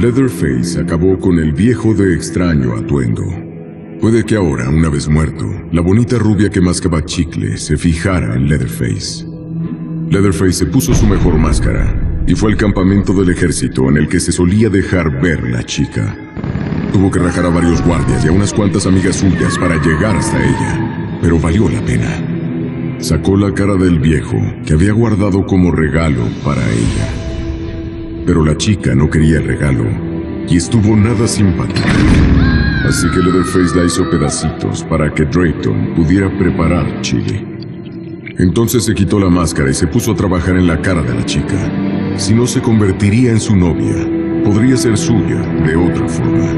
Leatherface acabó con el viejo de extraño atuendo. Puede que ahora, una vez muerto, la bonita rubia que mascaba chicle se fijara en Leatherface. Leatherface se puso su mejor máscara y fue al campamento del ejército en el que se solía dejar ver la chica. Tuvo que rajar a varios guardias y a unas cuantas amigas suyas para llegar hasta ella, pero valió la pena. Sacó la cara del viejo que había guardado como regalo para ella. Pero la chica no quería el regalo y estuvo nada simpática. Así que Leatherface la hizo pedacitos para que Drayton pudiera preparar chile. Entonces se quitó la máscara y se puso a trabajar en la cara de la chica. Si no se convertiría en su novia, podría ser suya de otra forma.